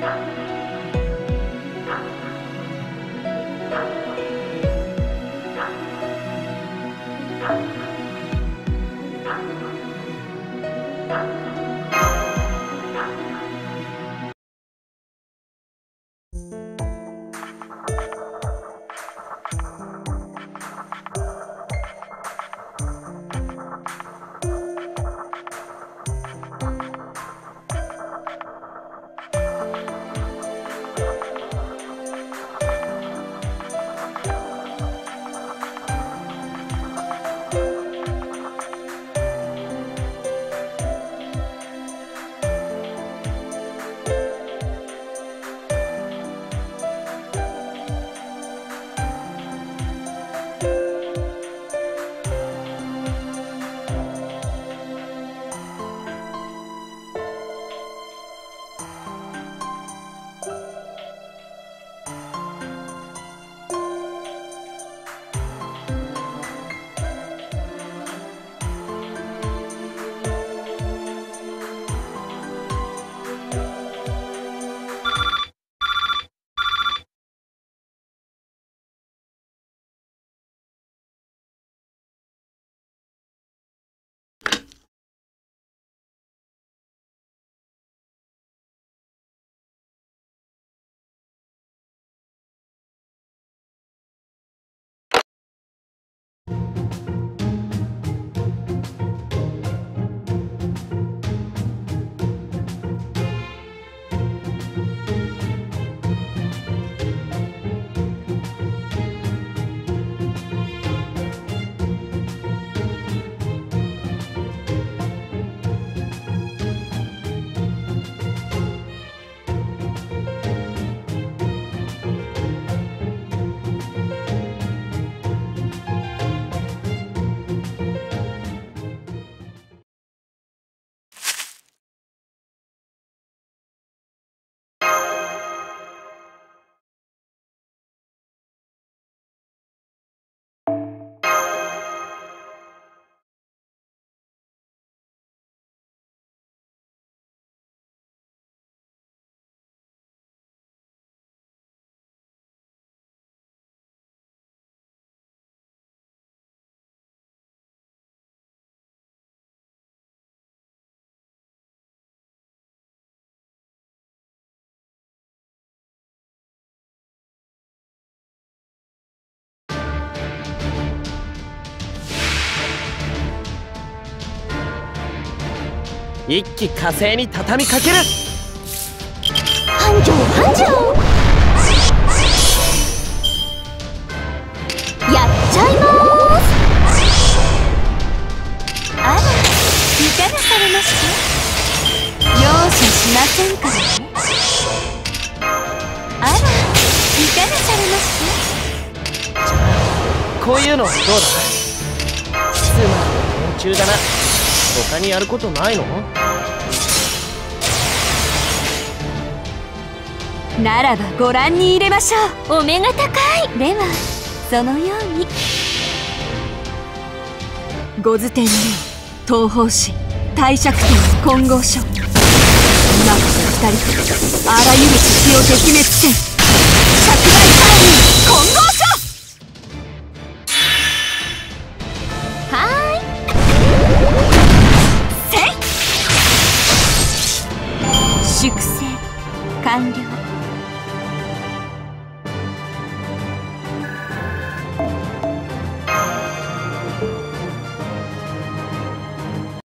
you Bye. 一気火星に畳みかける。繁盛繁盛。やっちゃいます。あらいかがされました？容赦しませんからねあらいかがされました？こういうのはどうだ？つまり連中だな他にやることないの？ならばご覧に入れましょう。お目が高い。ではそのように。御図天に東方神帝釈天混合書。今こそ二人とあらゆる敵を撃滅せん。candy.